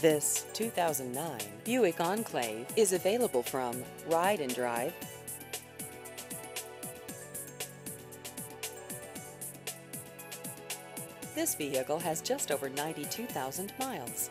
This 2009 Buick Enclave is available from Ride N Drive. This vehicle has just over 92,000 miles.